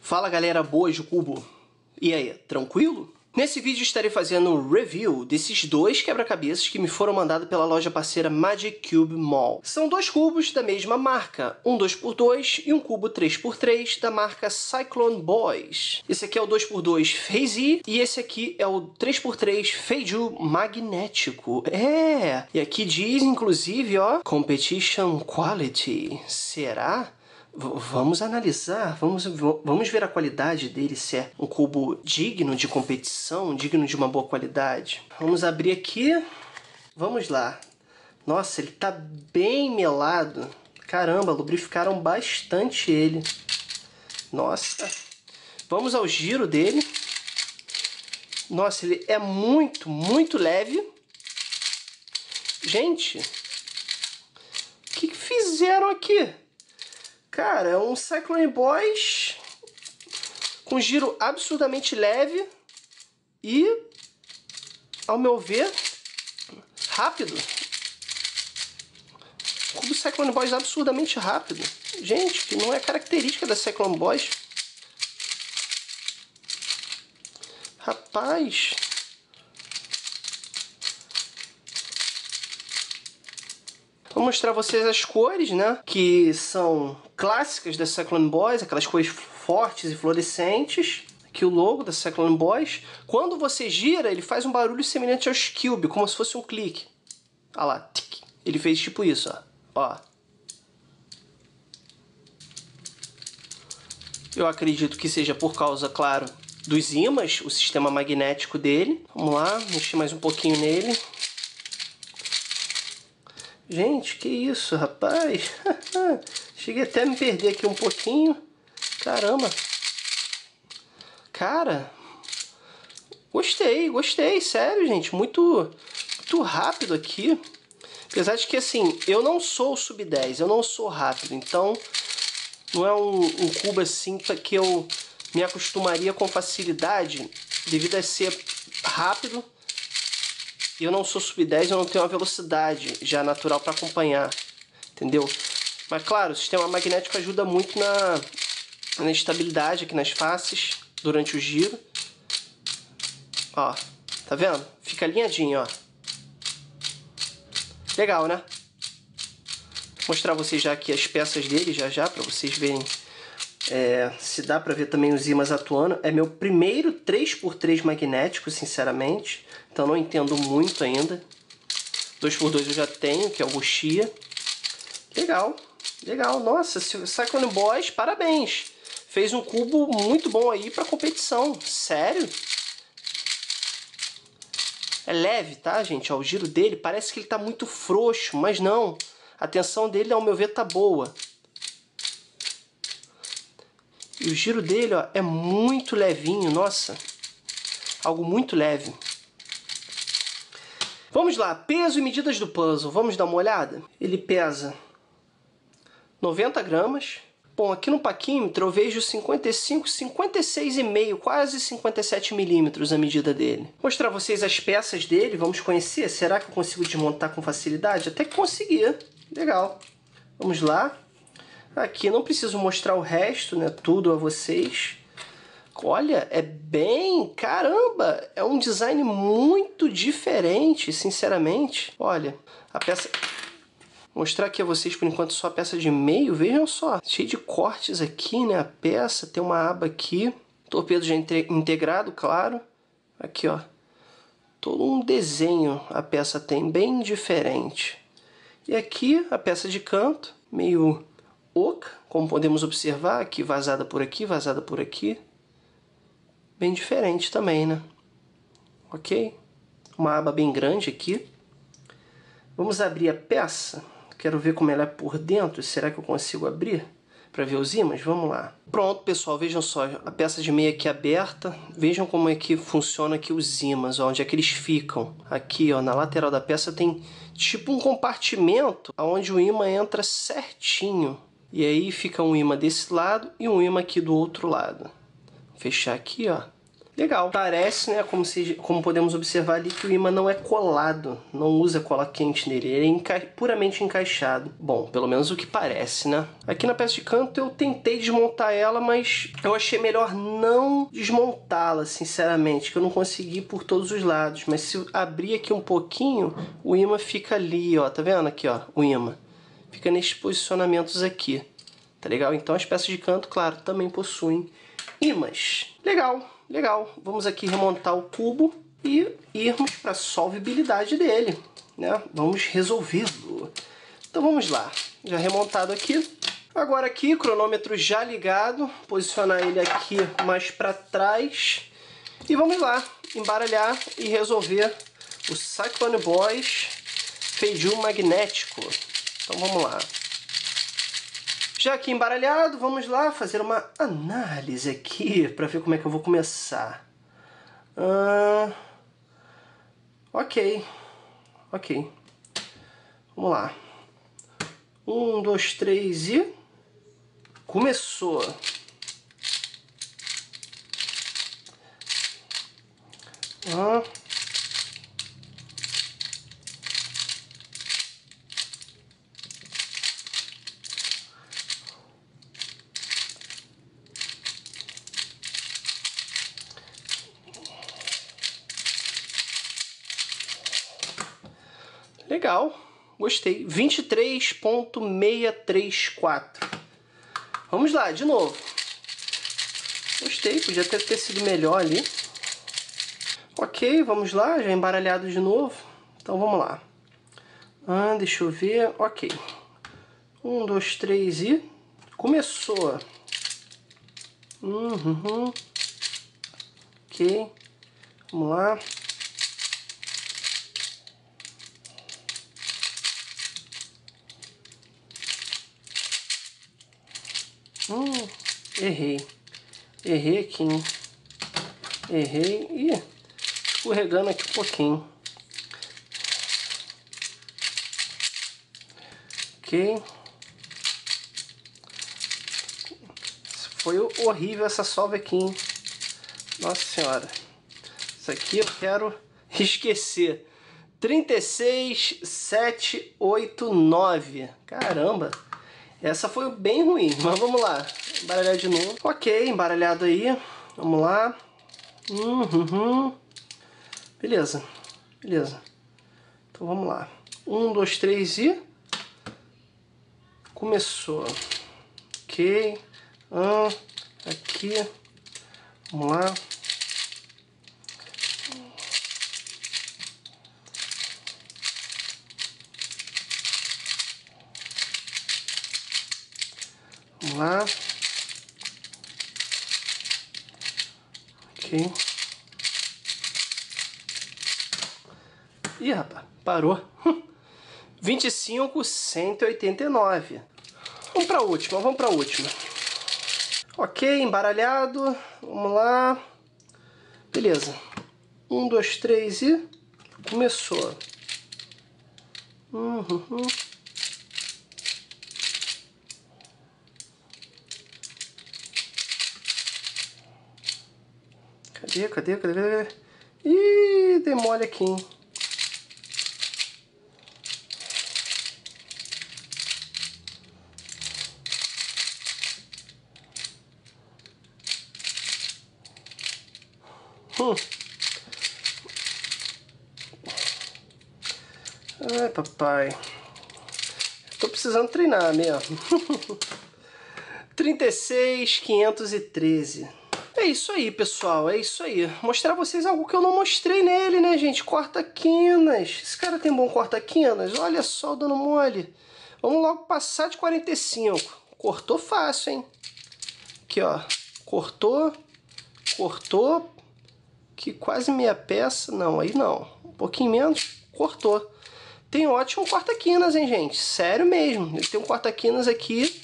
Fala galera boa de cubo! E aí, tranquilo? Nesse vídeo estarei fazendo um review desses dois quebra-cabeças que me foram mandados pela loja parceira Magic Cube Mall. São dois cubos da mesma marca, um 2x2 e um cubo 3x3 da marca Cyclone Boys. Esse aqui é o 2x2 Phase e esse aqui é o 3x3 Feiju magnético. É! E aqui diz, inclusive, ó, Competition Quality. Será? Vamos analisar, vamos, vamos ver a qualidade dele, se é um cubo digno de competição, digno de uma boa qualidade. Vamos abrir aqui, vamos lá. Nossa, ele tá bem melado. Caramba, lubrificaram bastante ele. Nossa. Vamos ao giro dele. Nossa, ele é muito, muito leve. Gente, o que, que fizeram aqui? Cara, é um Cyclone Boys com giro absurdamente leve e, ao meu ver, rápido. O cubo Cyclone Boys é absurdamente rápido. Gente, que não é característica da Cyclone Boys. Rapaz, Vou mostrar vocês as cores, né? Que são clássicas da Cyclone Boys, aquelas cores fortes e fluorescentes. Aqui o logo da Cyclone Boys. Quando você gira, ele faz um barulho semelhante aos Cube, como se fosse um clique. Olha lá, tic. ele fez tipo isso, ó. ó. Eu acredito que seja por causa, claro, dos ímãs, o sistema magnético dele. Vamos lá, mexer mais um pouquinho nele. Gente, que isso, rapaz. Cheguei até a me perder aqui um pouquinho. Caramba. Cara. Gostei, gostei. Sério, gente. Muito, muito rápido aqui. Apesar de que, assim, eu não sou sub-10. Eu não sou rápido. Então, não é um, um cubo assim que eu me acostumaria com facilidade devido a ser rápido eu não sou sub-10, eu não tenho uma velocidade já natural para acompanhar, entendeu? Mas claro, o sistema magnético ajuda muito na, na estabilidade aqui nas faces durante o giro. Ó, tá vendo? Fica alinhadinho, ó. Legal, né? Vou mostrar vocês já aqui as peças dele já já, para vocês verem é, se dá para ver também os ímãs atuando. É meu primeiro 3x3 magnético, sinceramente. Então não entendo muito ainda. 2x2 eu já tenho, que é o Wuxia. Legal, legal. Nossa, Cyclone Boys, parabéns. Fez um cubo muito bom aí para competição. Sério? É leve, tá, gente? Ó, o giro dele parece que ele tá muito frouxo, mas não. A tensão dele, ao meu ver, tá boa. E o giro dele ó, é muito levinho, nossa. Algo muito leve. Vamos lá, peso e medidas do puzzle. Vamos dar uma olhada? Ele pesa 90 gramas. Bom, aqui no paquímetro eu vejo 55, 56,5, quase 57 milímetros a medida dele. Vou mostrar vocês as peças dele, vamos conhecer. Será que eu consigo desmontar com facilidade? Até que consegui. Legal. Vamos lá. Aqui não preciso mostrar o resto, né? Tudo a vocês. Olha, é bem... Caramba! É um design muito diferente, sinceramente. Olha, a peça... Mostrar aqui a vocês, por enquanto, só a peça de meio. Vejam só, cheio de cortes aqui, né? A peça tem uma aba aqui. Torpedo já integrado, claro. Aqui, ó. Todo um desenho a peça tem, bem diferente. E aqui, a peça de canto, meio oca, como podemos observar, aqui vazada por aqui, vazada por aqui. Bem diferente também, né? Ok? Uma aba bem grande aqui. Vamos abrir a peça. Quero ver como ela é por dentro. Será que eu consigo abrir? Para ver os ímãs? Vamos lá. Pronto, pessoal. Vejam só. A peça de meia aqui aberta. Vejam como é que funciona aqui os ímãs. Onde é que eles ficam. Aqui, ó, na lateral da peça tem tipo um compartimento onde o ímã entra certinho. E aí fica um imã desse lado e um imã aqui do outro lado. Fechar aqui, ó. Legal. Parece, né, como, se, como podemos observar ali, que o imã não é colado, não usa cola quente nele, ele é enca puramente encaixado. Bom, pelo menos o que parece, né? Aqui na peça de canto eu tentei desmontar ela, mas eu achei melhor não desmontá-la, sinceramente, que eu não consegui por todos os lados. Mas se abrir aqui um pouquinho, o imã fica ali, ó, tá vendo aqui, ó, o imã. Fica nesses posicionamentos aqui, tá legal? Então as peças de canto, claro, também possuem imãs. Legal legal, vamos aqui remontar o cubo e irmos para a solvibilidade dele, né? Vamos resolvê-lo. Então vamos lá, já remontado aqui. Agora aqui, cronômetro já ligado, posicionar ele aqui mais para trás. E vamos lá, embaralhar e resolver o Cyclone Boys feijão magnético. Então vamos lá. Já aqui embaralhado, vamos lá fazer uma análise aqui para ver como é que eu vou começar. Uh, ok, ok. Vamos lá. Um, dois, três e... Começou. Ah. Legal, gostei. 23.634. Vamos lá, de novo. Gostei, podia até ter sido melhor ali. Ok, vamos lá, já embaralhado de novo. Então vamos lá. Ah, deixa eu ver. Ok. Um, dois, três e... Começou. Uhum. Ok. Vamos lá. Hum, errei. Errei aqui, hein? Errei. Ih, escorregando aqui um pouquinho. Ok. Foi horrível essa solve aqui, hein? Nossa senhora. Isso aqui eu quero esquecer. 36, 7, 8, 9. Caramba. Essa foi bem ruim, mas vamos lá. Embaralhar de novo. Ok, embaralhado aí. Vamos lá. Uhum. Beleza, beleza. Então vamos lá. Um, dois, três e... Começou. Ok. Ah, aqui. Vamos lá. Vamos lá. Ok. Ih, rapaz, parou. 25, 189. Vamos para a última, vamos para a última. Ok, embaralhado. Vamos lá. Beleza. Um, dois, três e... Começou. Uhum. Cadê, cadê, cadê, cadê? Ih, demole aqui, hein? Hum. Ai, papai. Tô precisando treinar mesmo. 36, 513. É isso aí, pessoal, é isso aí. Mostrar a vocês algo que eu não mostrei nele, né, gente? Corta-quinas. Esse cara tem bom corta-quinas? Olha só o dano mole. Vamos logo passar de 45. Cortou fácil, hein? Aqui, ó. Cortou, cortou, que quase meia peça. Não, aí não. Um pouquinho menos, cortou. Tem ótimo corta-quinas, hein, gente? Sério mesmo. Ele tem um corta-quinas aqui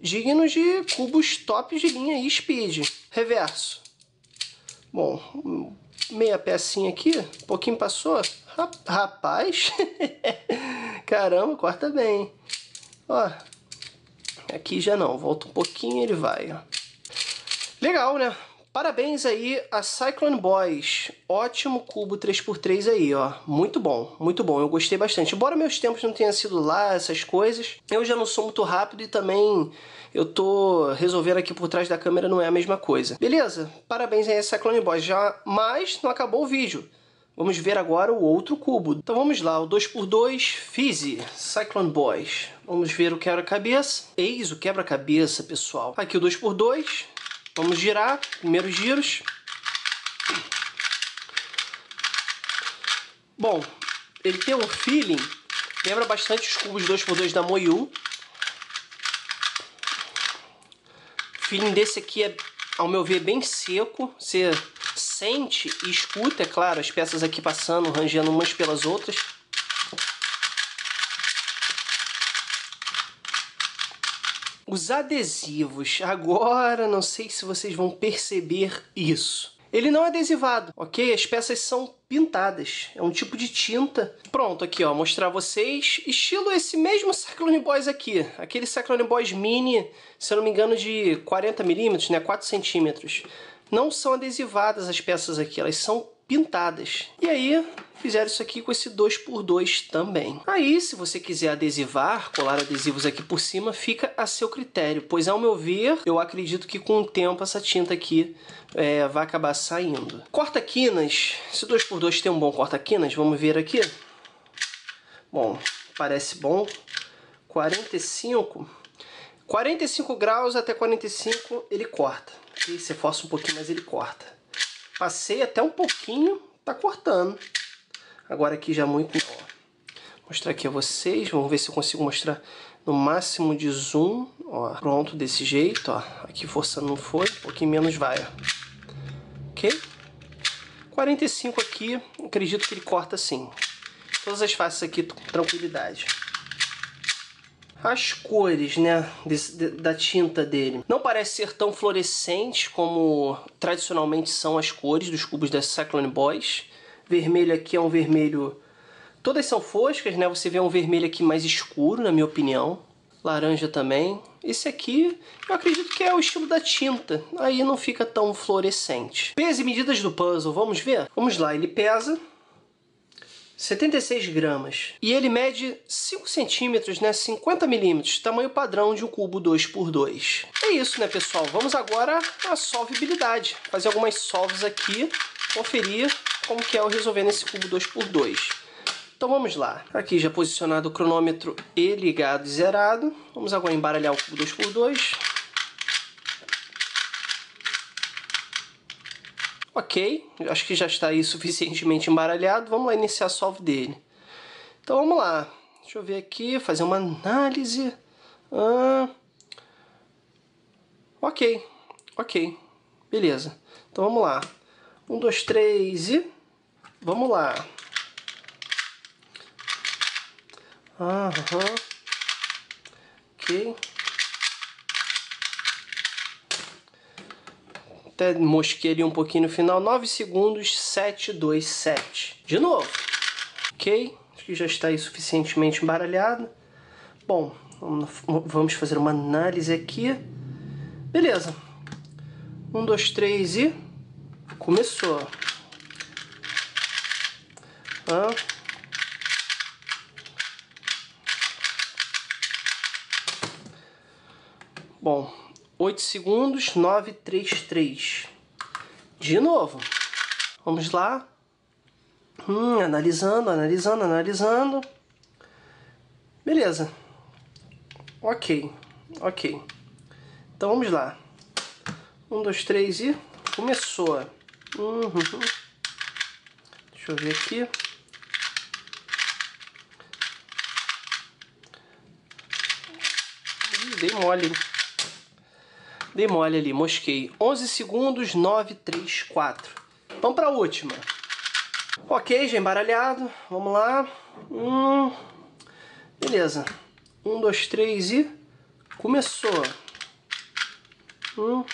dignos de cubos top de linha e speed. Reverso. Bom, meia pecinha aqui, um pouquinho passou. Rapaz, caramba, corta bem. Ó, aqui já não, volta um pouquinho ele vai. Legal, né? Parabéns aí a Cyclone Boys. Ótimo cubo 3x3 aí, ó. Muito bom, muito bom. Eu gostei bastante. Embora meus tempos não tenham sido lá, essas coisas, eu já não sou muito rápido e também eu tô resolvendo aqui por trás da câmera não é a mesma coisa. Beleza? Parabéns aí a Cyclone Boys. Já, mas não acabou o vídeo. Vamos ver agora o outro cubo. Então vamos lá, o 2x2 Fizzy, Cyclone Boys. Vamos ver o quebra-cabeça. Eis o quebra-cabeça, pessoal. Aqui o 2x2. Vamos girar, primeiros giros. Bom, ele tem um feeling, lembra bastante os cubos 2x2 da Moyu. O feeling desse aqui é, ao meu ver, bem seco. Você sente e escuta, é claro, as peças aqui passando, rangendo umas pelas outras. Os adesivos, agora não sei se vocês vão perceber isso. Ele não é adesivado, ok? As peças são pintadas, é um tipo de tinta. Pronto, aqui ó, mostrar vocês, estilo esse mesmo Cyclone Boys aqui, aquele Cyclone Boys Mini, se eu não me engano de 40mm, né, 4 centímetros. Não são adesivadas as peças aqui, elas são pintadas. E aí fizeram isso aqui com esse 2x2 também. Aí, se você quiser adesivar, colar adesivos aqui por cima, fica a seu critério, pois ao meu ver, eu acredito que com o tempo essa tinta aqui é, vai acabar saindo. Corta-quinas, esse 2x2 tem um bom corta-quinas, vamos ver aqui. Bom, parece bom. 45, 45 graus até 45 ele corta. Aqui você força um pouquinho, mas ele corta. Passei até um pouquinho, tá cortando. Agora aqui já muito não. Vou mostrar aqui a vocês, vamos ver se eu consigo mostrar no máximo de zoom. Ó, pronto, desse jeito, ó. Aqui forçando não foi, um pouquinho menos vai, ó. Ok? 45 aqui, acredito que ele corta sim. Todas as faces aqui com tranquilidade as cores né, desse, da tinta dele. Não parece ser tão fluorescente como tradicionalmente são as cores dos cubos da Cyclone Boys. Vermelho aqui é um vermelho... Todas são foscas, né? Você vê um vermelho aqui mais escuro, na minha opinião. Laranja também. Esse aqui, eu acredito que é o estilo da tinta. Aí não fica tão fluorescente. Peso e medidas do puzzle, vamos ver? Vamos lá, ele pesa 76 gramas. E ele mede 5 centímetros, né? 50 milímetros, tamanho padrão de um cubo 2x2. É isso, né, pessoal? Vamos agora à solvibilidade. Fazer algumas solves aqui, conferir como que é o resolver nesse cubo 2x2. Então vamos lá. Aqui já posicionado o cronômetro e ligado e zerado. Vamos agora embaralhar o cubo 2x2. Ok, acho que já está aí suficientemente embaralhado. Vamos lá iniciar a solve dele. Então vamos lá. Deixa eu ver aqui, fazer uma análise. Ah, ok, ok, beleza. Então vamos lá. Um, dois, três e... Vamos lá. Aham. Ok. Até mosquei ali um pouquinho no final. 9 segundos, 7, 2, 7. De novo. Ok? Acho que já está aí suficientemente embaralhado. Bom, vamos fazer uma análise aqui. Beleza. 1, 2, 3 e... Começou. Ah. Bom, 8 segundos, 9, 3, 3. De novo. Vamos lá. Hum, analisando, analisando, analisando. Beleza. Ok, ok. Então vamos lá. Um, dois, três e começou. Uhum. Deixa eu ver aqui. Dei mole. Dei mole ali, mosquei. 11 segundos, 9, 3, 4. Vamos para a última. Ok, já embaralhado. Vamos lá. Hum, beleza. 1, 2, 3 e... Começou. Hum.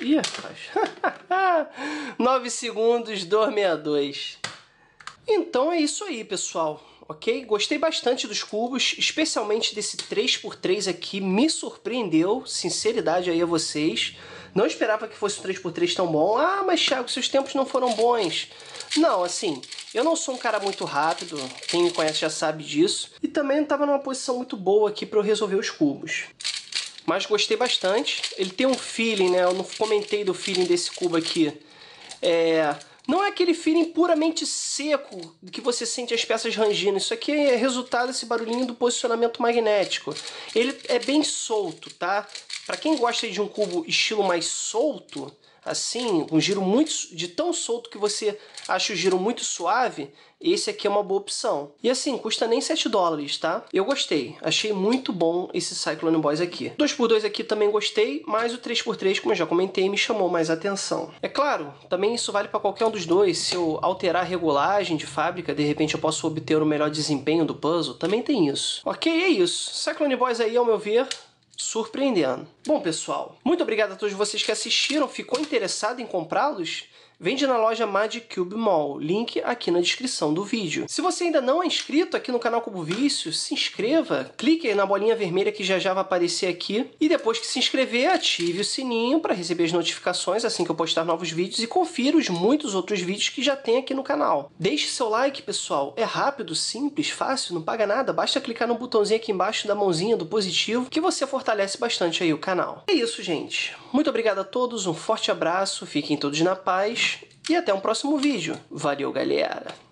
Ih, rapaz. 9 segundos, 262. Então é isso aí, pessoal. Ok? Gostei bastante dos cubos, especialmente desse 3x3 aqui, me surpreendeu, sinceridade aí a vocês. Não esperava que fosse um 3x3 tão bom. Ah, mas Thiago, seus tempos não foram bons. Não, assim, eu não sou um cara muito rápido, quem me conhece já sabe disso. E também não estava numa posição muito boa aqui para eu resolver os cubos. Mas gostei bastante. Ele tem um feeling, né? Eu não comentei do feeling desse cubo aqui. É não é aquele feeling puramente seco que você sente as peças rangindo. Isso aqui é resultado desse barulhinho do posicionamento magnético. Ele é bem solto, tá? Para quem gosta de um cubo estilo mais solto, assim, um giro muito de tão solto que você acha o giro muito suave, esse aqui é uma boa opção. E assim, custa nem 7 dólares, tá? Eu gostei, achei muito bom esse Cyclone Boys aqui. 2x2 aqui também gostei, mas o 3x3, como eu já comentei, me chamou mais atenção. É claro, também isso vale para qualquer um dos dois. Se eu alterar a regulagem de fábrica, de repente eu posso obter o melhor desempenho do puzzle, também tem isso. Ok, é isso. Cyclone Boys aí, ao meu ver, surpreendendo. Bom, pessoal, muito obrigado a todos vocês que assistiram. Ficou interessado em comprá-los? Vende na loja Magic Cube Mall, link aqui na descrição do vídeo. Se você ainda não é inscrito aqui no canal Cubo Vício, se inscreva, clique na bolinha vermelha que já já vai aparecer aqui e depois que se inscrever, ative o sininho para receber as notificações assim que eu postar novos vídeos e confira os muitos outros vídeos que já tem aqui no canal. Deixe seu like, pessoal. É rápido, simples, fácil, não paga nada, basta clicar no botãozinho aqui embaixo da mãozinha do positivo que você fortalece bastante aí o canal. É isso, gente. Muito obrigado a todos, um forte abraço, fiquem todos na paz e até um próximo vídeo. Valeu, galera!